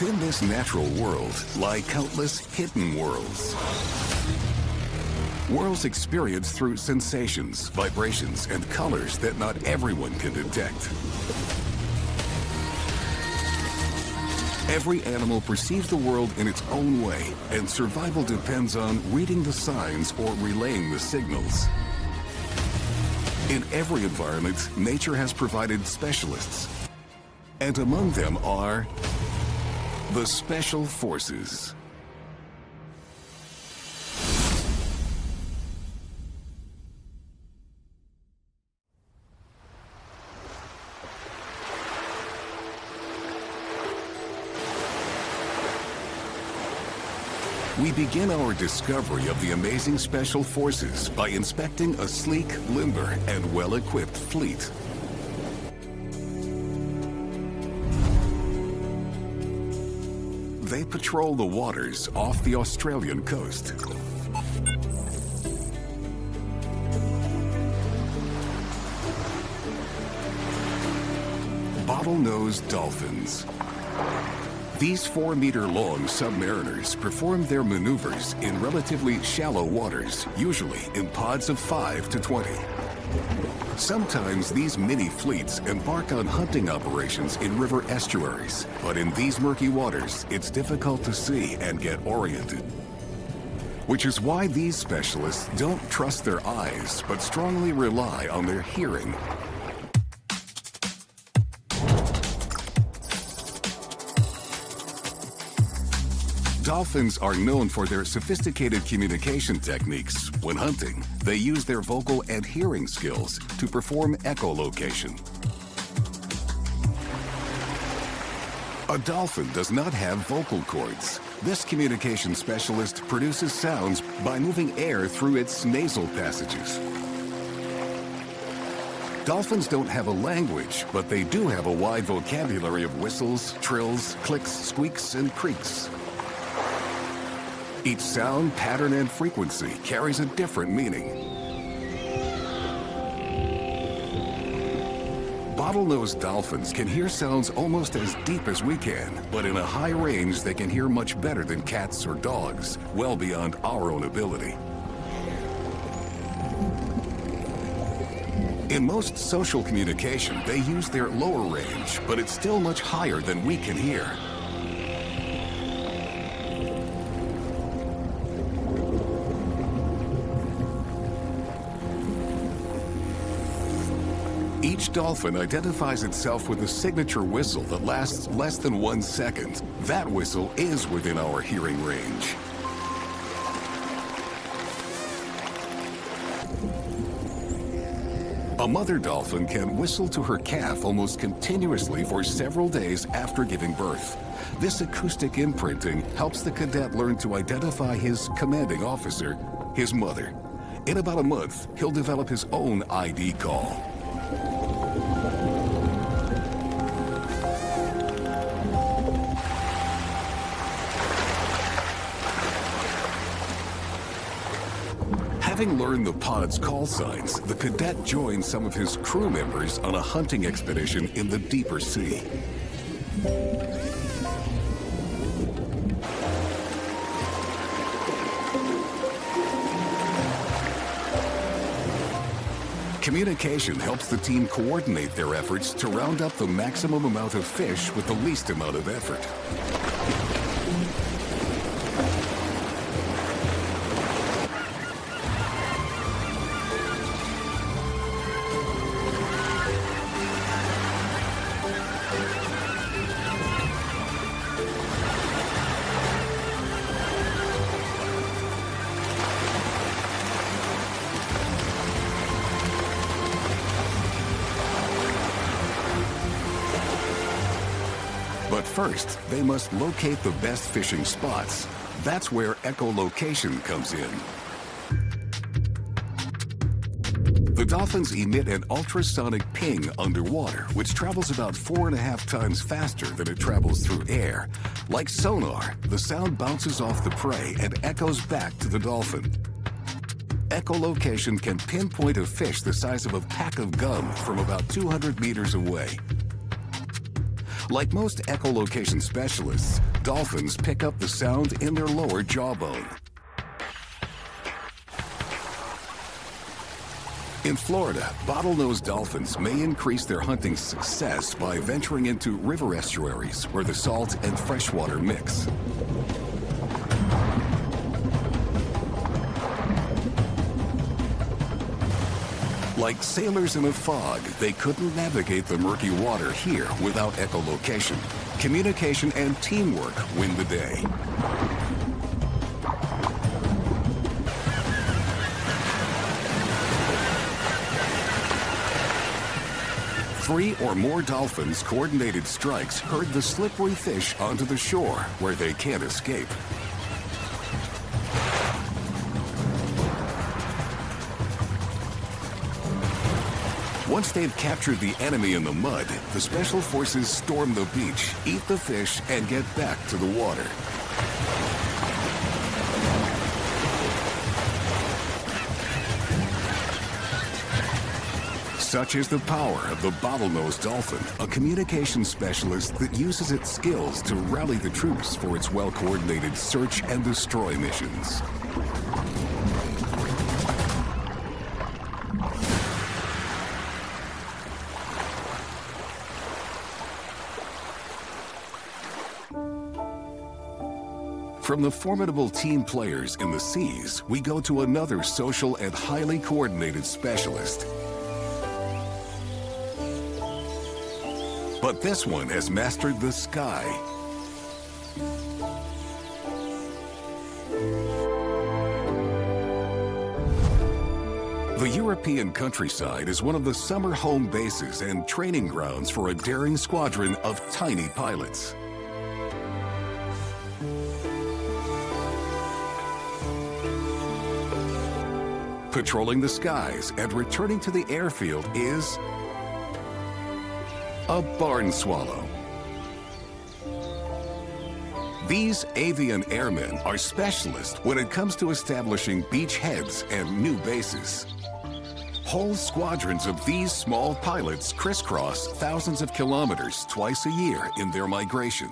Within this natural world lie countless hidden worlds. Worlds experienced through sensations, vibrations, and colors that not everyone can detect. Every animal perceives the world in its own way, and survival depends on reading the signs or relaying the signals. In every environment, nature has provided specialists. And among them are the Special Forces. We begin our discovery of the amazing Special Forces by inspecting a sleek, limber, and well-equipped fleet. Patrol the waters off the Australian coast. Bottlenose dolphins. These four-meter-long submariners perform their maneuvers in relatively shallow waters, usually in pods of 5 to 20. Sometimes these mini fleets embark on hunting operations in river estuaries, but in these murky waters, it's difficult to see and get oriented. Which is why these specialists don't trust their eyes, but strongly rely on their hearing Dolphins are known for their sophisticated communication techniques. When hunting, they use their vocal and hearing skills to perform echolocation. A dolphin does not have vocal cords. This communication specialist produces sounds by moving air through its nasal passages. Dolphins don't have a language, but they do have a wide vocabulary of whistles, trills, clicks, squeaks, and creaks. Each sound, pattern, and frequency carries a different meaning. Bottlenose dolphins can hear sounds almost as deep as we can, but in a high range they can hear much better than cats or dogs, well beyond our own ability. In most social communication, they use their lower range, but it's still much higher than we can hear. Each dolphin identifies itself with a signature whistle that lasts less than one second. That whistle is within our hearing range. A mother dolphin can whistle to her calf almost continuously for several days after giving birth. This acoustic imprinting helps the cadet learn to identify his commanding officer, his mother. In about a month, he'll develop his own ID call. Having learned the pod's call signs, the cadet joins some of his crew members on a hunting expedition in the deeper sea. Communication helps the team coordinate their efforts to round up the maximum amount of fish with the least amount of effort. First, they must locate the best fishing spots. That's where echolocation comes in. The dolphins emit an ultrasonic ping underwater, which travels about four and a half times faster than it travels through air. Like sonar, the sound bounces off the prey and echoes back to the dolphin. Echolocation can pinpoint a fish the size of a pack of gum from about 200 meters away. Like most echolocation specialists, dolphins pick up the sound in their lower jawbone. In Florida, bottlenose dolphins may increase their hunting success by venturing into river estuaries where the salt and freshwater mix. Like sailors in a fog, they couldn't navigate the murky water here without echolocation. Communication and teamwork win the day. Three or more dolphins' coordinated strikes herd the slippery fish onto the shore where they can't escape. Once they've captured the enemy in the mud, the special forces storm the beach, eat the fish, and get back to the water. Such is the power of the bottlenose dolphin, a communication specialist that uses its skills to rally the troops for its well-coordinated search and destroy missions. From the formidable team players in the seas, we go to another social and highly coordinated specialist. But this one has mastered the sky. The European countryside is one of the summer home bases and training grounds for a daring squadron of tiny pilots. Patrolling the skies and returning to the airfield is a barn swallow. These avian airmen are specialists when it comes to establishing beachheads and new bases. Whole squadrons of these small pilots crisscross thousands of kilometers twice a year in their migration.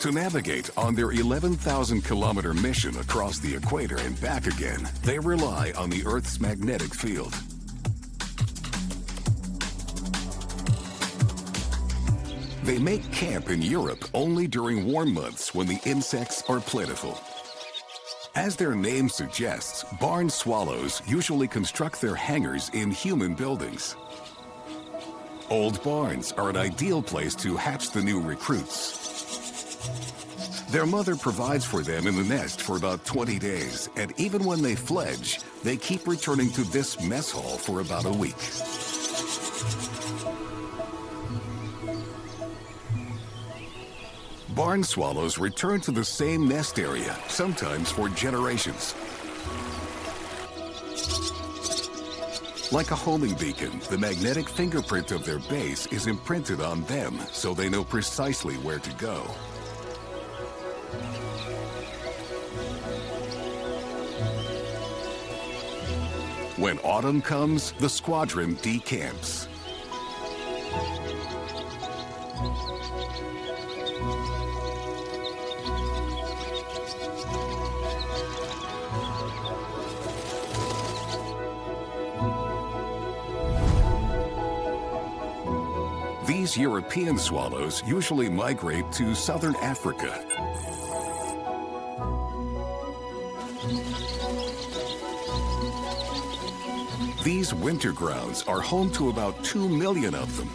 To navigate on their 11,000 kilometer mission across the equator and back again, they rely on the Earth's magnetic field. They make camp in Europe only during warm months when the insects are plentiful. As their name suggests, barn swallows usually construct their hangars in human buildings. Old barns are an ideal place to hatch the new recruits. Their mother provides for them in the nest for about 20 days, and even when they fledge, they keep returning to this mess hall for about a week. Barn swallows return to the same nest area, sometimes for generations. Like a homing beacon, the magnetic fingerprint of their base is imprinted on them so they know precisely where to go. When autumn comes, the squadron decamps. These European swallows usually migrate to southern Africa. These winter grounds are home to about 2 million of them.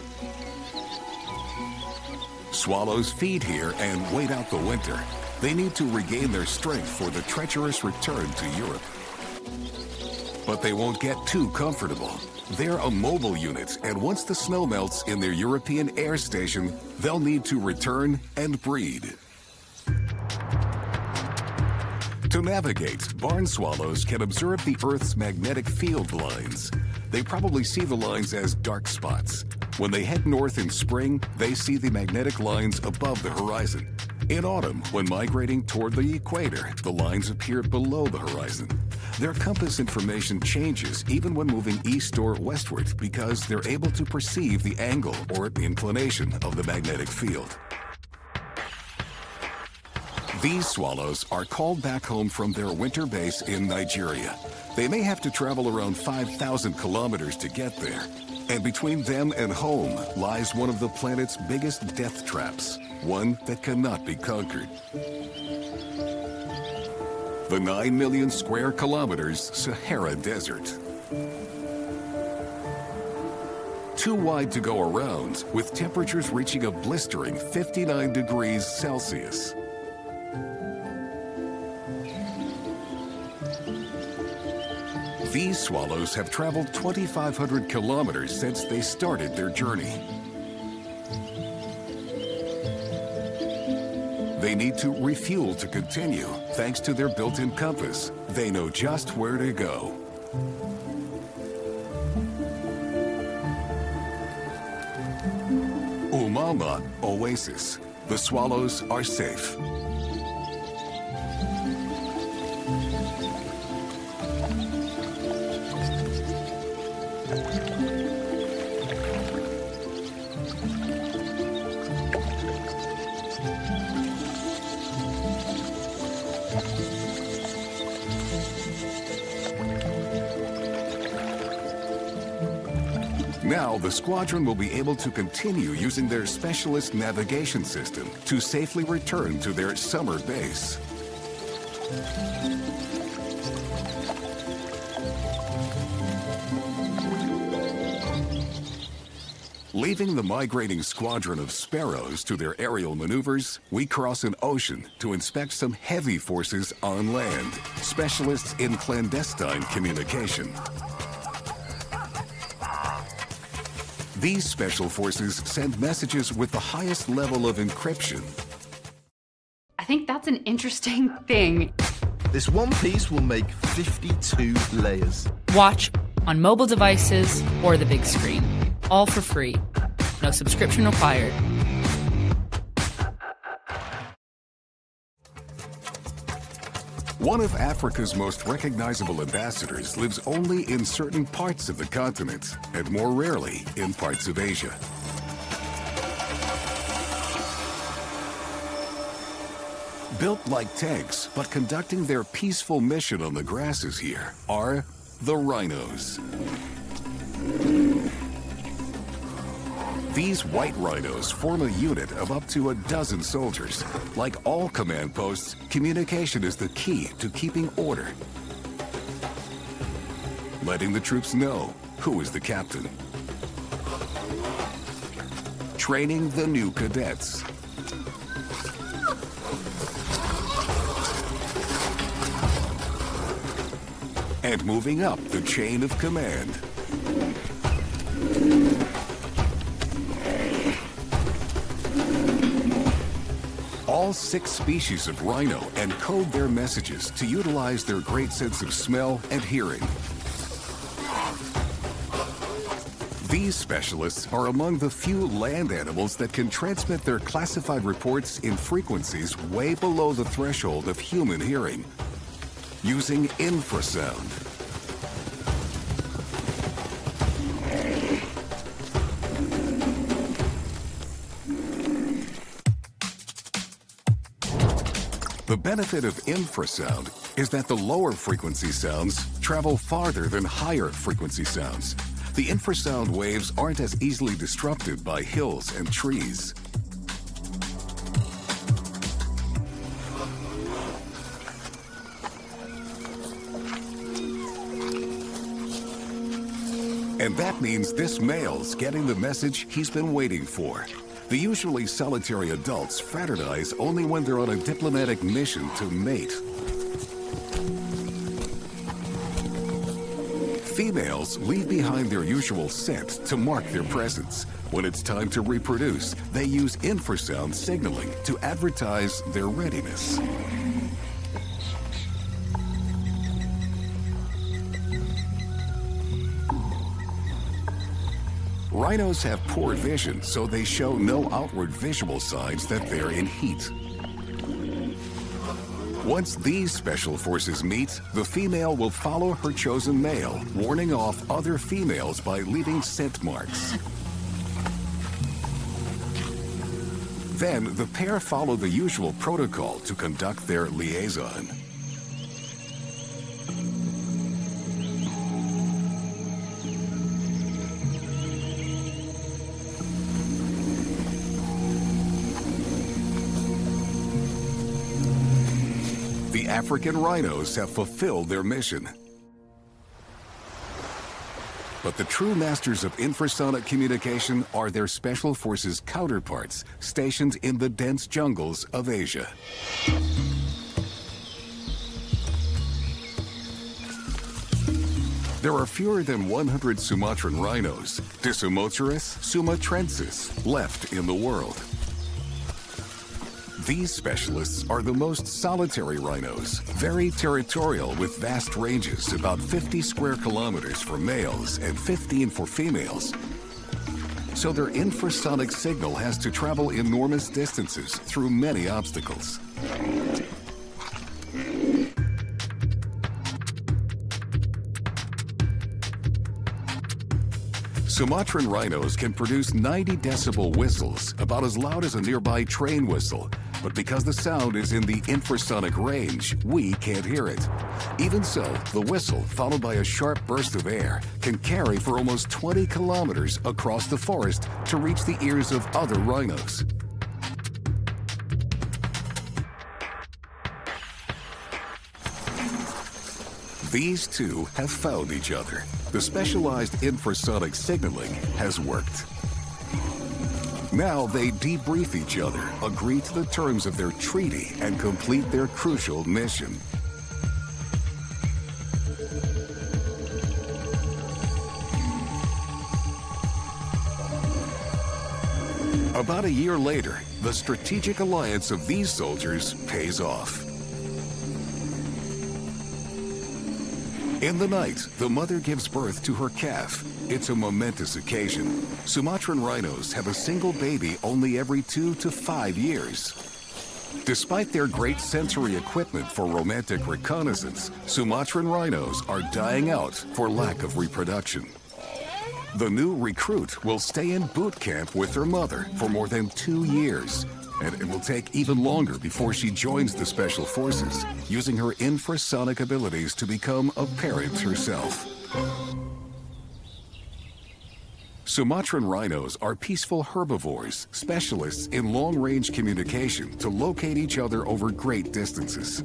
Swallows feed here and wait out the winter. They need to regain their strength for the treacherous return to Europe. But they won't get too comfortable. They're a mobile unit, and once the snow melts in their European air station, they'll need to return and breed. To navigate, barn swallows can observe the Earth's magnetic field lines. They probably see the lines as dark spots. When they head north in spring, they see the magnetic lines above the horizon. In autumn, when migrating toward the equator, the lines appear below the horizon. Their compass information changes even when moving east or westward because they're able to perceive the angle or inclination of the magnetic field. These swallows are called back home from their winter base in Nigeria. They may have to travel around 5,000 kilometers to get there. And between them and home lies one of the planet's biggest death traps, one that cannot be conquered. The 9 million square kilometers Sahara Desert. Too wide to go around, with temperatures reaching a blistering 59 degrees Celsius. These swallows have traveled 2,500 kilometers since they started their journey. They need to refuel to continue. Thanks to their built-in compass, they know just where to go. Umama Oasis. The swallows are safe. Squadron will be able to continue using their specialist navigation system to safely return to their summer base. Leaving the migrating squadron of sparrows to their aerial maneuvers, we cross an ocean to inspect some heavy forces on land, specialists in clandestine communication. These special forces send messages with the highest level of encryption. I think that's an interesting thing. This one piece will make 52 layers. Watch on mobile devices or the big screen. All for free. No subscription required. One of Africa's most recognizable ambassadors lives only in certain parts of the continent, and more rarely in parts of Asia. Built like tanks, but conducting their peaceful mission on the grasses here, are the rhinos. These white rhinos form a unit of up to a dozen soldiers. Like all command posts, communication is the key to keeping order. Letting the troops know who is the captain. Training the new cadets. And moving up the chain of command. All six species of rhino encode their messages to utilize their great sense of smell and hearing. These specialists are among the few land animals that can transmit their classified reports in frequencies way below the threshold of human hearing, using infrasound. The benefit of infrasound is that the lower frequency sounds travel farther than higher frequency sounds. The infrasound waves aren't as easily disrupted by hills and trees. And that means this male's getting the message he's been waiting for. The usually solitary adults fraternize only when they're on a diplomatic mission to mate. Females leave behind their usual scent to mark their presence. When it's time to reproduce, they use infrasound signaling to advertise their readiness. Rhinos have poor vision, so they show no outward visual signs that they're in heat. Once these special forces meet, the female will follow her chosen male, warning off other females by leaving scent marks. Then the pair follow the usual protocol to conduct their liaison. African rhinos have fulfilled their mission. But the true masters of infrasonic communication are their special forces counterparts stationed in the dense jungles of Asia. There are fewer than 100 Sumatran rhinos, Dicerorhinus sumatrensis, left in the world. These specialists are the most solitary rhinos, very territorial with vast ranges, about 50 square kilometers for males and 15 for females. So their infrasonic signal has to travel enormous distances through many obstacles. Sumatran rhinos can produce 90 decibel whistles, about as loud as a nearby train whistle. But because the sound is in the infrasonic range, we can't hear it. Even so, the whistle, followed by a sharp burst of air, can carry for almost 20 kilometers across the forest to reach the ears of other rhinos. These two have found each other. The specialized infrasonic signaling has worked. Now they debrief each other, agree to the terms of their treaty, and complete their crucial mission. About a year later, the strategic alliance of these soldiers pays off. In the night, the mother gives birth to her calf. It's a momentous occasion. Sumatran rhinos have a single baby only every two to five years. Despite their great sensory equipment for romantic reconnaissance, Sumatran rhinos are dying out for lack of reproduction. The new recruit will stay in boot camp with her mother for more than two years, and it will take even longer before she joins the Special Forces, using her infrasonic abilities to become a parent herself. Sumatran rhinos are peaceful herbivores, specialists in long-range communication to locate each other over great distances.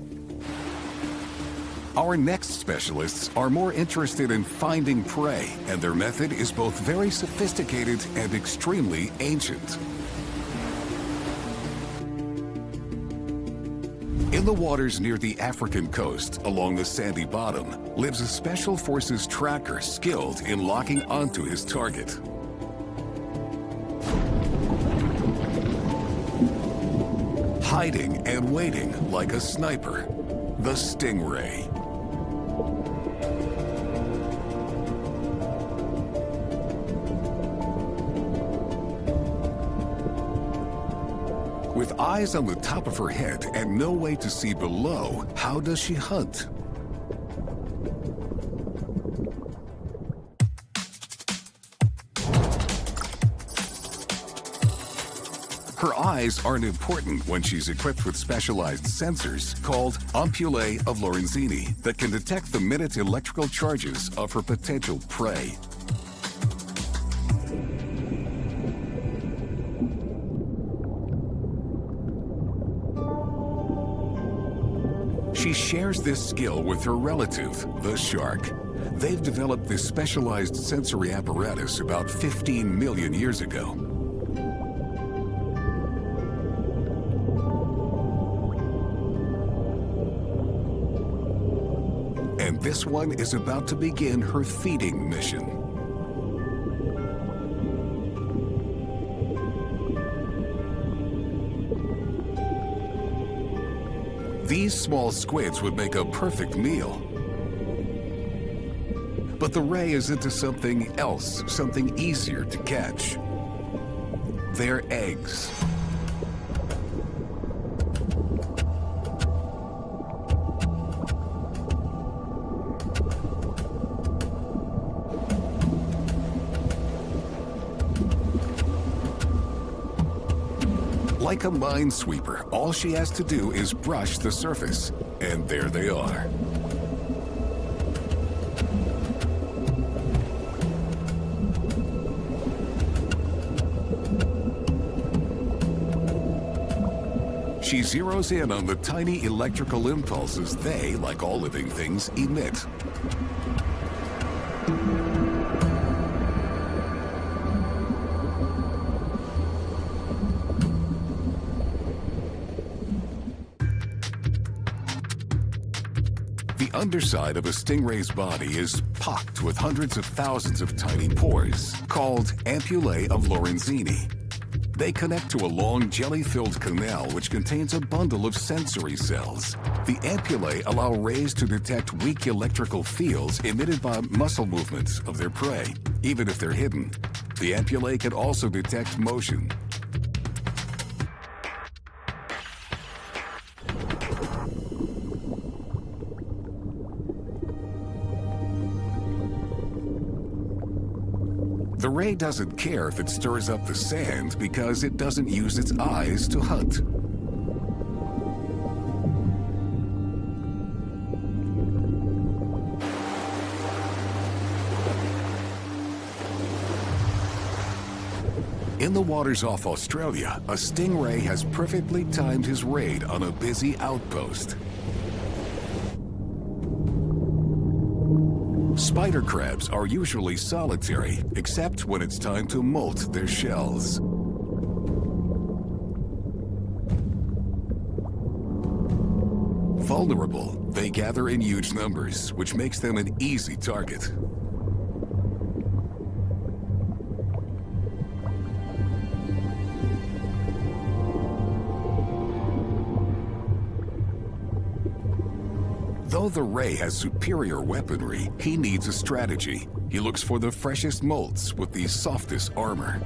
Our next specialists are more interested in finding prey, and their method is both very sophisticated and extremely ancient. The waters near the African coast, along the sandy bottom, lives a Special Forces tracker skilled in locking onto his target. Hiding and waiting like a sniper, the Stingray. With eyes on the top of her head and no way to see below, how does she hunt? Her eyes aren't important when she's equipped with specialized sensors called ampullae of Lorenzini that can detect the minute electrical charges of her potential prey. Shares this skill with her relative, the shark. They've developed this specialized sensory apparatus about 15 million years ago. And this one is about to begin her feeding mission. These small squids would make a perfect meal. But the ray is into something else, something easier to catch. Their eggs. Like a minesweeper, all she has to do is brush the surface, and there they are. She zeroes in on the tiny electrical impulses they, like all living things, emit. Underside of a stingray's body is pocked with hundreds of thousands of tiny pores, called ampullae of Lorenzini. They connect to a long jelly-filled canal which contains a bundle of sensory cells. The ampullae allow rays to detect weak electrical fields emitted by muscle movements of their prey, even if they're hidden. The ampullae can also detect motion. Ray doesn't care if it stirs up the sand because it doesn't use its eyes to hunt. In the waters off Australia, a stingray has perfectly timed his raid on a busy outpost. Spider crabs are usually solitary, except when it's time to molt their shells. Vulnerable, they gather in huge numbers, which makes them an easy target. Though the Ray has superior weaponry, he needs a strategy. He looks for the freshest molts with the softest armor.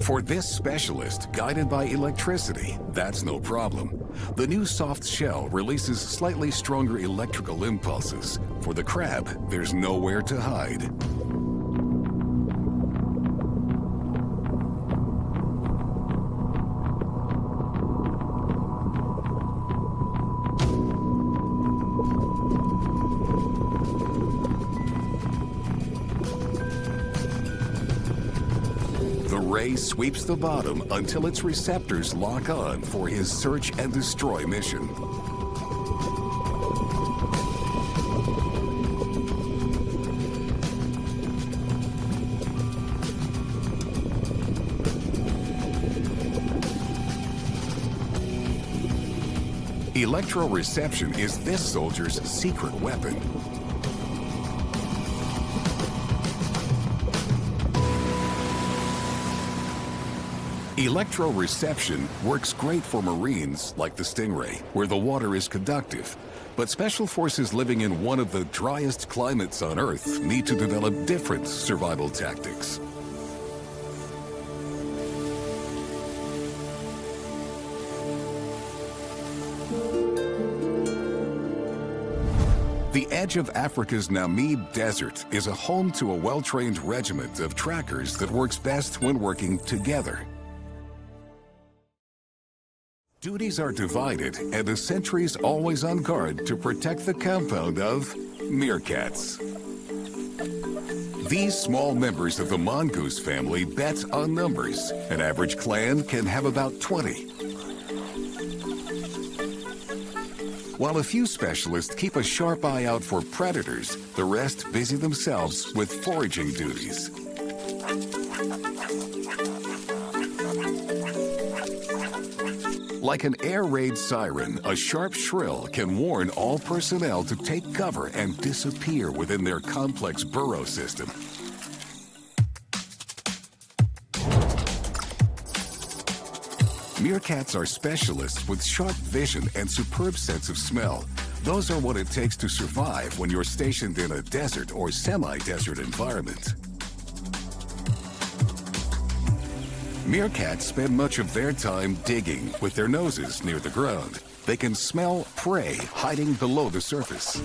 For this specialist, guided by electricity, that's no problem. The new soft shell releases slightly stronger electrical impulses. For the crab, there's nowhere to hide. The ray sweeps the bottom until its receptors lock on for his search and destroy mission. Electroreception is this soldier's secret weapon. Electroreception works great for Marines like the Stingray, where the water is conductive. But special forces living in one of the driest climates on Earth need to develop different survival tactics. The edge of Africa's Namib Desert is a home to a well-trained regiment of trackers that works best when working together. Duties are divided, and a sentry is always on guard to protect the compound of meerkats. These small members of the mongoose family bet on numbers. An average clan can have about 20. While a few specialists keep a sharp eye out for predators, the rest busy themselves with foraging duties. Like an air raid siren, a sharp shrill can warn all personnel to take cover and disappear within their complex burrow system. Meerkats are specialists with sharp vision and superb sense of smell. Those are what it takes to survive when you're stationed in a desert or semi-desert environment. Meerkats spend much of their time digging with their noses near the ground. They can smell prey hiding below the surface.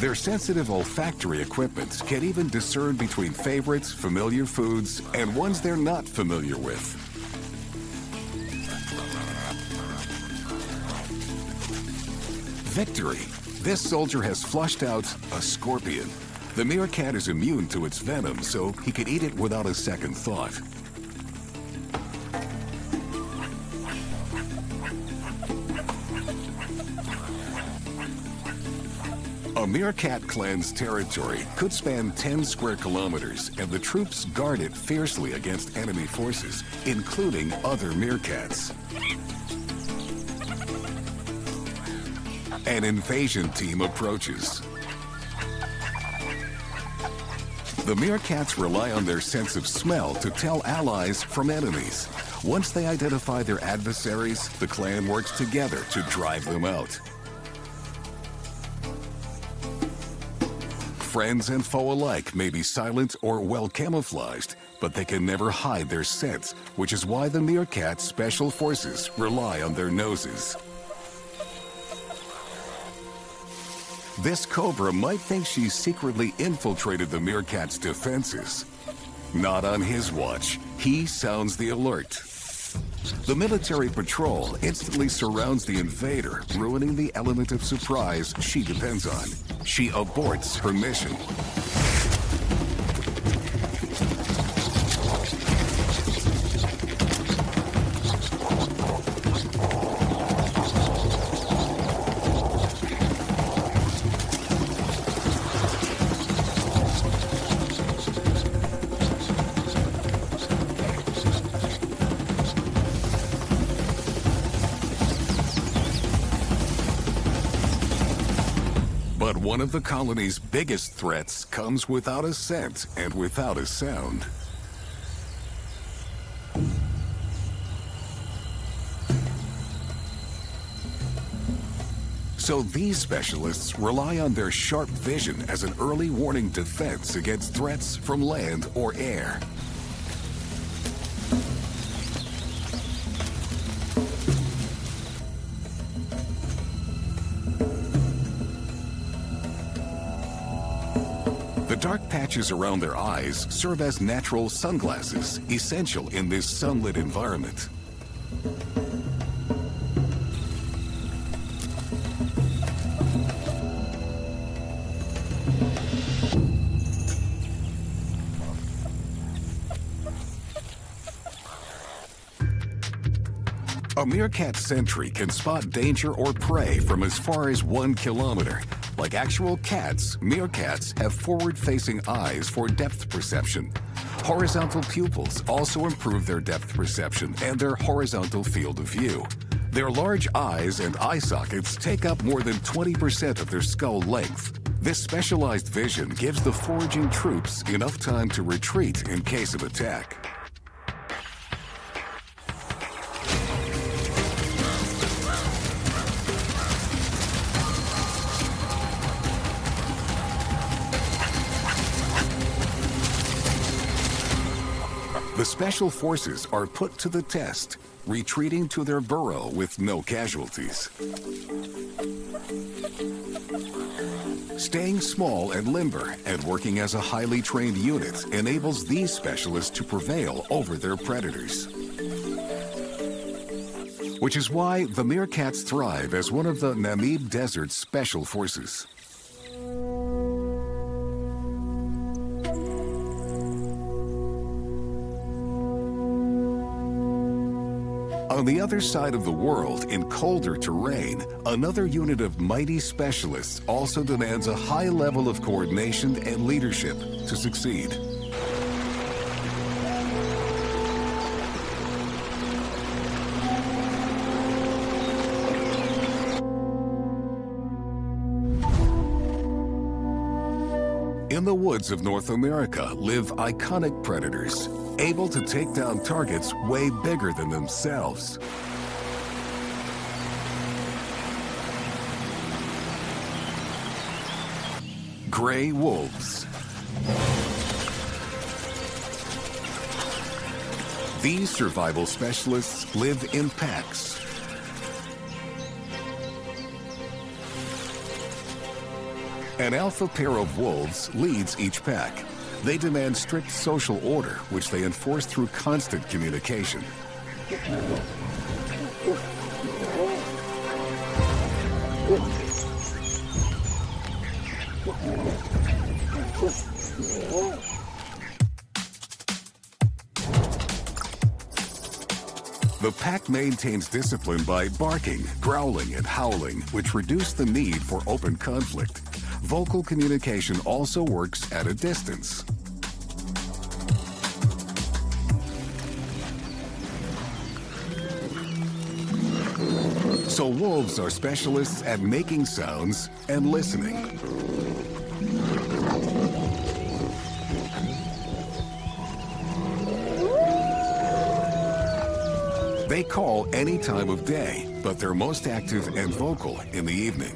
Their sensitive olfactory equipment can even discern between favorites, familiar foods, and ones they're not familiar with. Victory! This soldier has flushed out a scorpion. The meerkat is immune to its venom, so he could eat it without a second thought. A meerkat clan's territory could span 10 square kilometers, and the troops guard it fiercely against enemy forces, including other meerkats. An invasion team approaches. The meerkats rely on their sense of smell to tell allies from enemies. Once they identify their adversaries, the clan works together to drive them out. Friends and foe alike may be silent or well camouflaged, but they can never hide their scents, which is why the meerkat special forces rely on their noses. This cobra might think she's secretly infiltrated the meerkat's defenses. Not on his watch. He sounds the alert. The military patrol instantly surrounds the invader, ruining the element of surprise she depends on. She aborts her mission. The colony's biggest threats comes without a scent and without a sound. So these specialists rely on their sharp vision as an early warning defense against threats from land or air. Dark patches around their eyes serve as natural sunglasses, essential in this sunlit environment. A meerkat sentry can spot danger or prey from as far as one kilometer. Like actual cats, meerkats have forward-facing eyes for depth perception. Horizontal pupils also improve their depth perception and their horizontal field of view. Their large eyes and eye sockets take up more than 20% of their skull length. This specialized vision gives the foraging troops enough time to retreat in case of attack. Special forces are put to the test, retreating to their burrow with no casualties. Staying small and limber and working as a highly trained unit enables these specialists to prevail over their predators. Which is why the meerkats thrive as one of the Namib Desert's special forces. On the other side of the world, in colder terrain, another unit of mighty specialists also demands a high level of coordination and leadership to succeed. In the woods of North America live iconic predators, able to take down targets way bigger than themselves. Gray wolves. These survival specialists live in packs. An alpha pair of wolves leads each pack. They demand strict social order, which they enforce through constant communication. The pack maintains discipline by barking, growling, and howling, which reduce the need for open conflict. Vocal communication also works at a distance. So wolves are specialists at making sounds and listening. They call any time of day, but they're most active and vocal in the evening.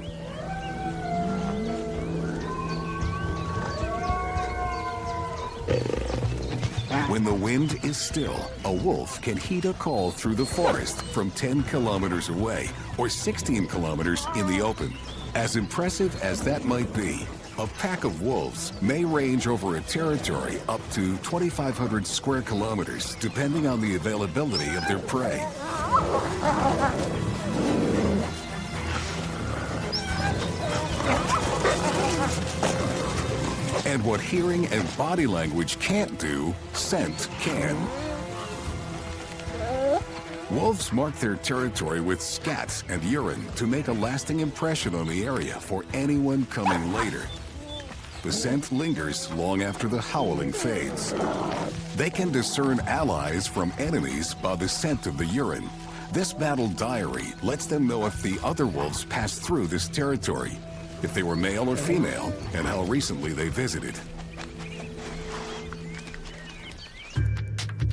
When the wind is still, a wolf can heed a call through the forest from 10 kilometers away or 16 kilometers in the open. As impressive as that might be, a pack of wolves may range over a territory up to 2,500 square kilometers, depending on the availability of their prey. And what hearing and body language can't do, scent can. Wolves mark their territory with scats and urine to make a lasting impression on the area for anyone coming later. The scent lingers long after the howling fades. They can discern allies from enemies by the scent of the urine. This battle diary lets them know if the other wolves passed through this territory, if they were male or female, and how recently they visited.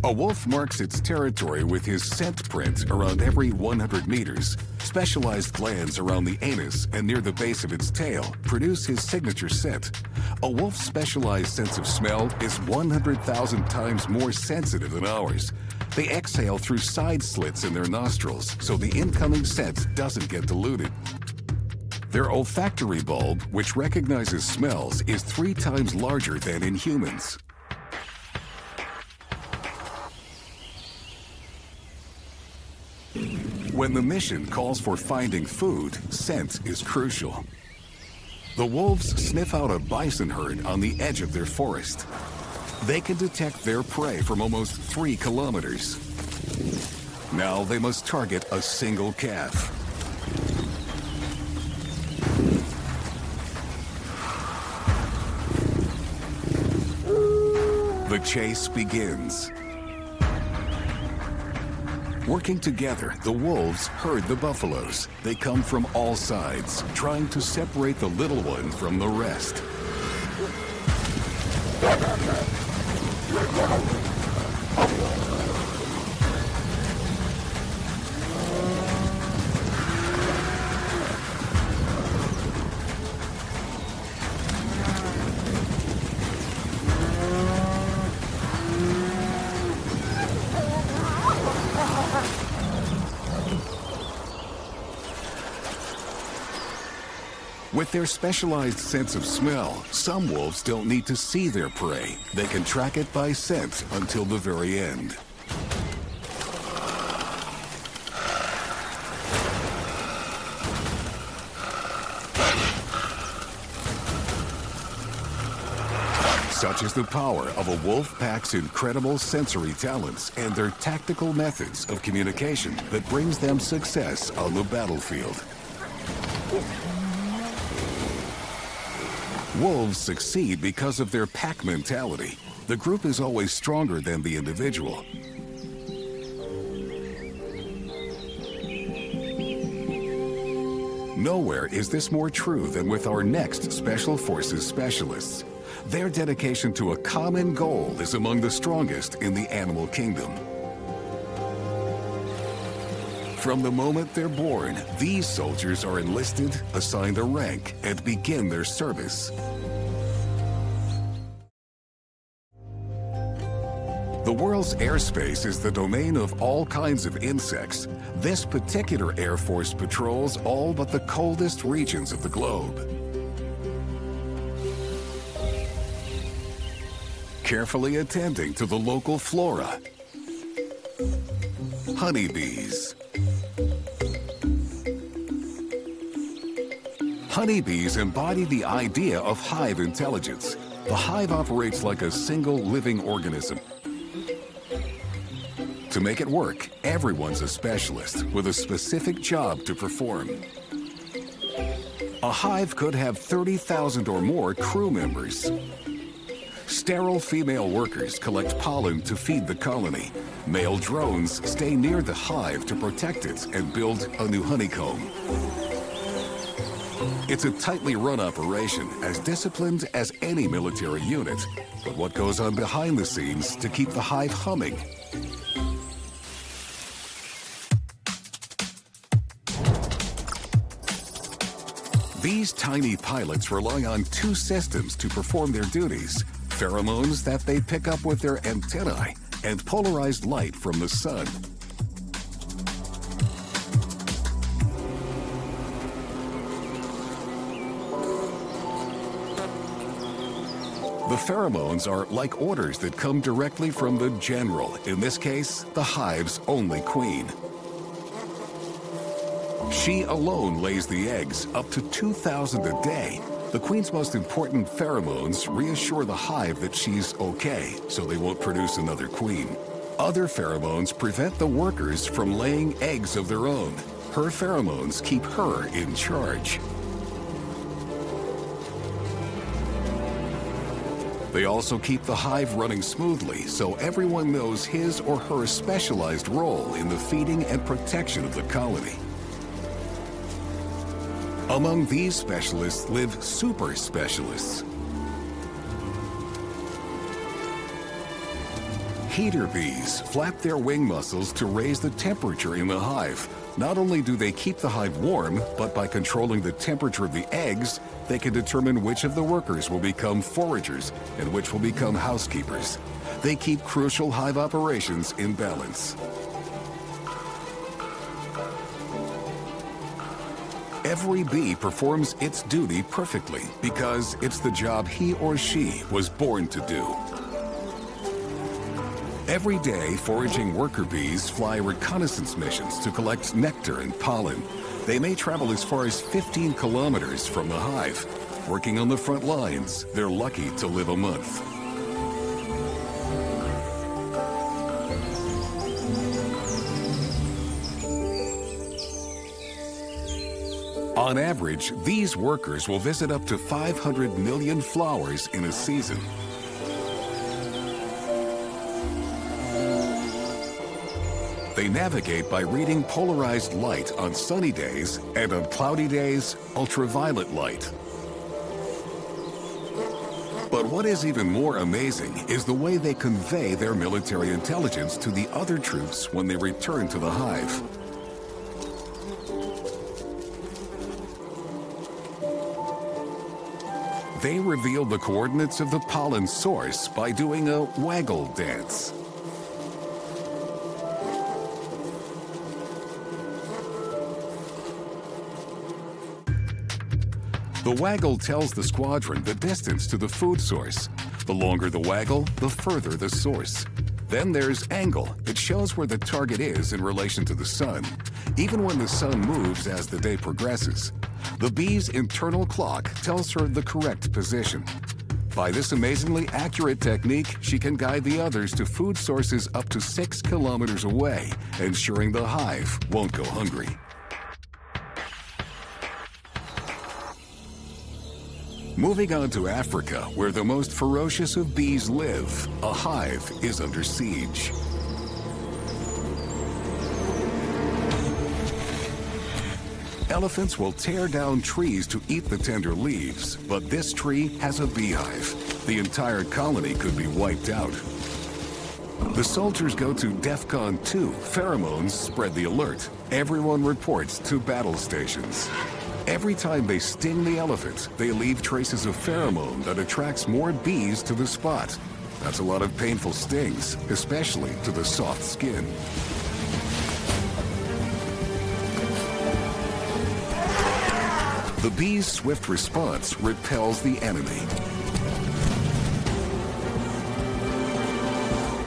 A wolf marks its territory with his scent print around every 100 meters. Specialized glands around the anus and near the base of its tail produce his signature scent. A wolf's specialized sense of smell is 100,000 times more sensitive than ours. They exhale through side slits in their nostrils, so the incoming scent doesn't get diluted. Their olfactory bulb, which recognizes smells, is three times larger than in humans. When the mission calls for finding food, scent is crucial. The wolves sniff out a bison herd on the edge of their forest. They can detect their prey from almost three kilometers. Now they must target a single calf. The chase begins. Working together, the wolves herd the buffaloes. They come from all sides, trying to separate the little one from the rest. With their specialized sense of smell, some wolves don't need to see their prey. They can track it by scent until the very end. Such is the power of a wolf pack's incredible sensory talents and their tactical methods of communication that brings them success on the battlefield. Wolves succeed because of their pack mentality. The group is always stronger than the individual. Nowhere is this more true than with our next Special Forces specialists. Their dedication to a common goal is among the strongest in the animal kingdom. From the moment they're born, these soldiers are enlisted, assigned a rank, and begin their service. The world's airspace is the domain of all kinds of insects. This particular Air Force patrols all but the coldest regions of the globe. Carefully attending to the local flora. Honeybees. Honeybees embody the idea of hive intelligence. The hive operates like a single living organism. To make it work, everyone's a specialist with a specific job to perform. A hive could have 30,000 or more crew members. Sterile female workers collect pollen to feed the colony. Male drones stay near the hive to protect it and build a new honeycomb. It's a tightly run operation, as disciplined as any military unit. But what goes on behind the scenes to keep the hive humming? These tiny pilots rely on two systems to perform their duties pheromones that they pick up with their antennae and polarized light from the sun. Pheromones are like orders that come directly from the general, in this case, the hive's only queen. She alone lays the eggs, up to 2,000 a day. The queen's most important pheromones reassure the hive that she's okay, so they won't produce another queen. Other pheromones prevent the workers from laying eggs of their own. Her pheromones keep her in charge. They also keep the hive running smoothly so everyone knows his or her specialized role in the feeding and protection of the colony. Among these specialists live super specialists. Heater bees flap their wing muscles to raise the temperature in the hive. Not only do they keep the hive warm, but by controlling the temperature of the eggs, they can determine which of the workers will become foragers and which will become housekeepers. They keep crucial hive operations in balance. Every bee performs its duty perfectly because it's the job he or she was born to do. Every day, foraging worker bees fly reconnaissance missions to collect nectar and pollen. They may travel as far as 15 kilometers from the hive. Working on the front lines, they're lucky to live a month. On average, these workers will visit up to 500 million flowers in a season. They navigate by reading polarized light on sunny days and on cloudy days, ultraviolet light. But what is even more amazing is the way they convey their military intelligence to the other troops when they return to the hive. They reveal the coordinates of the pollen source by doing a waggle dance. The waggle tells the squadron the distance to the food source. The longer the waggle, the further the source. Then there's angle. It shows where the target is in relation to the sun, even when the sun moves as the day progresses. The bee's internal clock tells her the correct position. By this amazingly accurate technique, she can guide the others to food sources up to six kilometers away, ensuring the hive won't go hungry. Moving on to Africa, where the most ferocious of bees live, a hive is under siege. Elephants will tear down trees to eat the tender leaves, but this tree has a beehive. The entire colony could be wiped out. The soldiers go to DEFCON 2. Pheromones spread the alert. Everyone reports to battle stations. Every time they sting the elephant, they leave traces of pheromone that attracts more bees to the spot. That's a lot of painful stings, especially to the soft skin. The bee's swift response repels the enemy.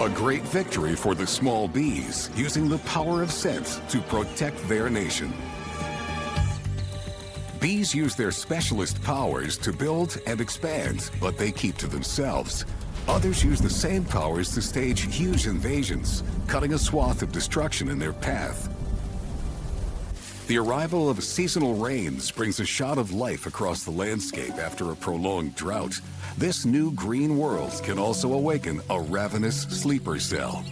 A great victory for the small bees, using the power of scent to protect their nation. Bees use their specialist powers to build and expand, but they keep to themselves. Others use the same powers to stage huge invasions, cutting a swath of destruction in their path. The arrival of seasonal rains brings a shot of life across the landscape after a prolonged drought. This new green world can also awaken a ravenous sleeper cell.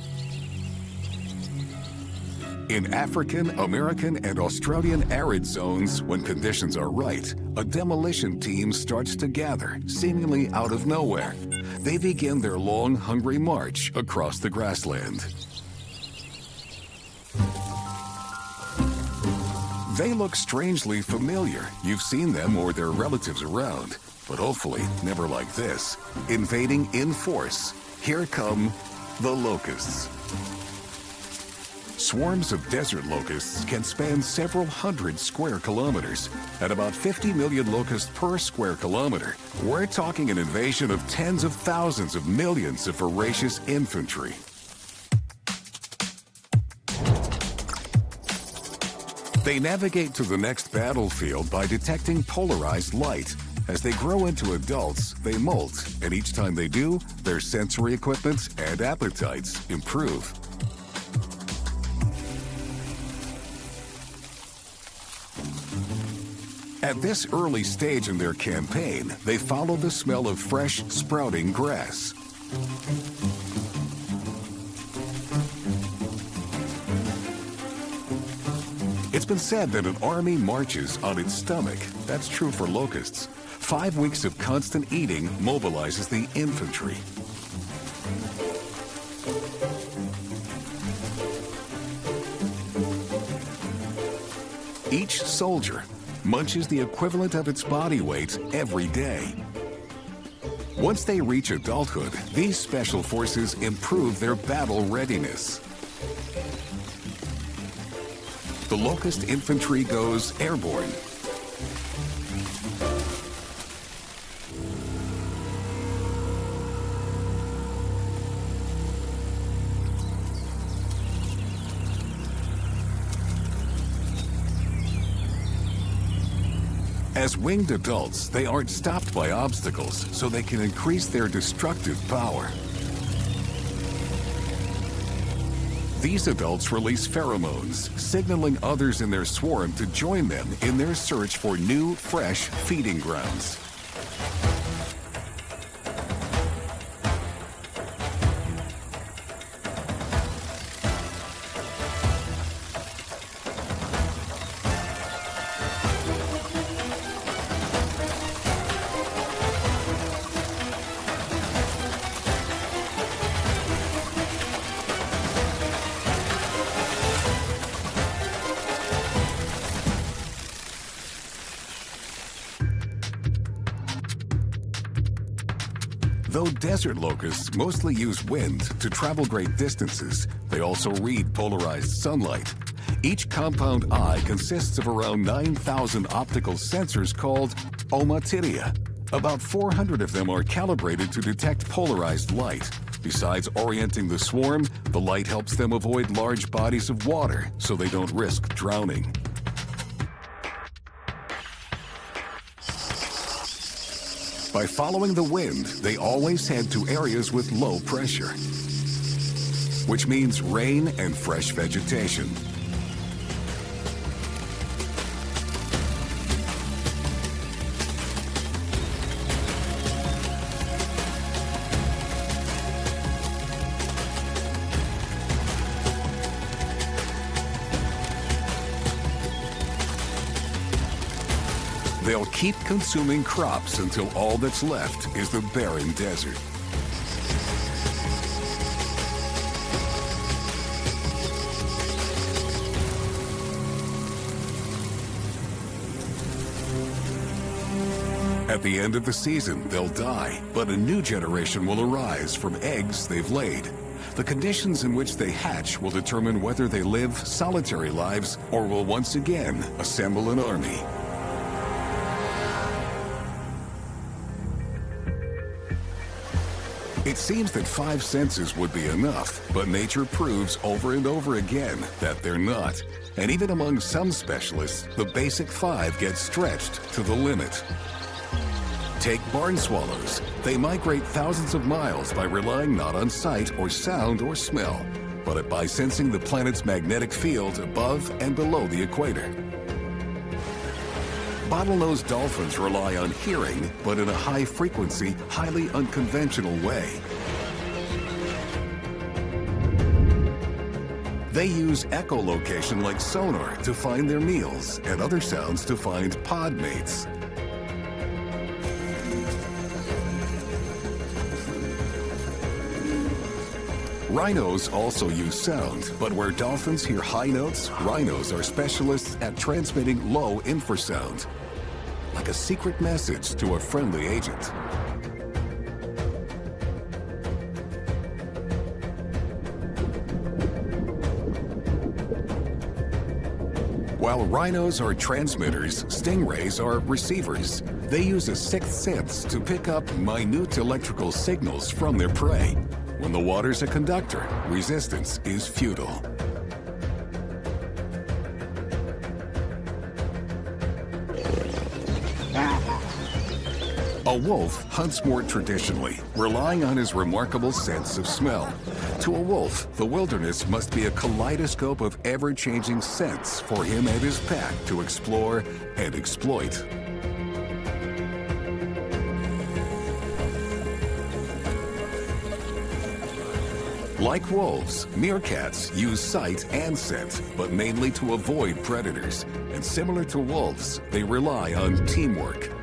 In African, American, and Australian arid zones, when conditions are right, a demolition team starts to gather, seemingly out of nowhere. They begin their long, hungry march across the grassland. They look strangely familiar. You've seen them or their relatives around, but hopefully never like this. Invading in force. Here come the locusts. Swarms of desert locusts can span several hundred square kilometers. At about 50 million locusts per square kilometer, we're talking an invasion of tens of thousands of millions of voracious infantry. They navigate to the next battlefield by detecting polarized light. As they grow into adults, they molt, and each time they do, their sensory equipment and appetites improve. At this early stage in their campaign, they follow the smell of fresh, sprouting grass. It's been said that an army marches on its stomach. That's true for locusts. Five weeks of constant eating mobilizes the infantry. Each soldier munches the equivalent of its body weight every day. Once they reach adulthood, these special forces improve their battle readiness. The Locust Infantry goes airborne. As winged adults, they aren't stopped by obstacles, so they can increase their destructive power. These adults release pheromones, signaling others in their swarm to join them in their search for new, fresh feeding grounds. Desert locusts mostly use wind to travel great distances, they also read polarized sunlight. Each compound eye consists of around 9,000 optical sensors called ommatidia. About 400 of them are calibrated to detect polarized light. Besides orienting the swarm, the light helps them avoid large bodies of water so they don't risk drowning. By following the wind, they always head to areas with low pressure, which means rain and fresh vegetation. They'll keep consuming crops until all that's left is the barren desert. At the end of the season, they'll die, but a new generation will arise from eggs they've laid. The conditions in which they hatch will determine whether they live solitary lives or will once again assemble an army. It seems that five senses would be enough, but nature proves over and over again that they're not. And even among some specialists, the basic five get stretched to the limit. Take barn swallows. They migrate thousands of miles by relying not on sight or sound or smell, but by sensing the planet's magnetic field above and below the equator. Bottlenose dolphins rely on hearing, but in a high frequency, highly unconventional way. They use echolocation like sonar to find their meals and other sounds to find pod mates. Rhinos also use sound, but where dolphins hear high notes, rhinos are specialists at transmitting low infrasound, like a secret message to a friendly agent. While rhinos are transmitters, stingrays are receivers. They use a sixth sense to pick up minute electrical signals from their prey. When the water's a conductor, resistance is futile. Wolf hunts more traditionally, relying on his remarkable sense of smell. To a wolf, the wilderness must be a kaleidoscope of ever-changing scents for him and his pack to explore and exploit. Like wolves, meerkats use sight and scent, but mainly to avoid predators. And similar to wolves, they rely on teamwork.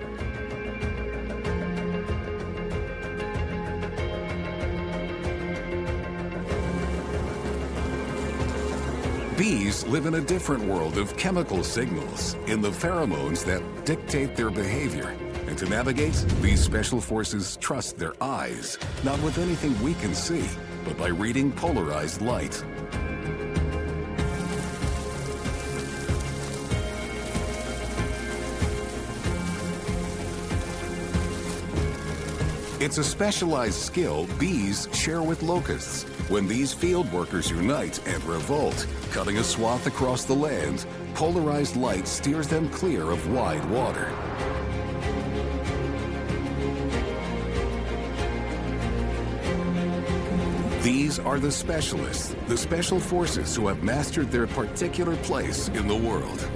Bees live in a different world of chemical signals, in the pheromones that dictate their behavior. And to navigate, these special forces trust their eyes, not with anything we can see, but by reading polarized light. It's a specialized skill bees share with locusts. When these field workers unite and revolt, cutting a swath across the land, polarized light steers them clear of wide water. These are the specialists, the special forces who have mastered their particular place in the world.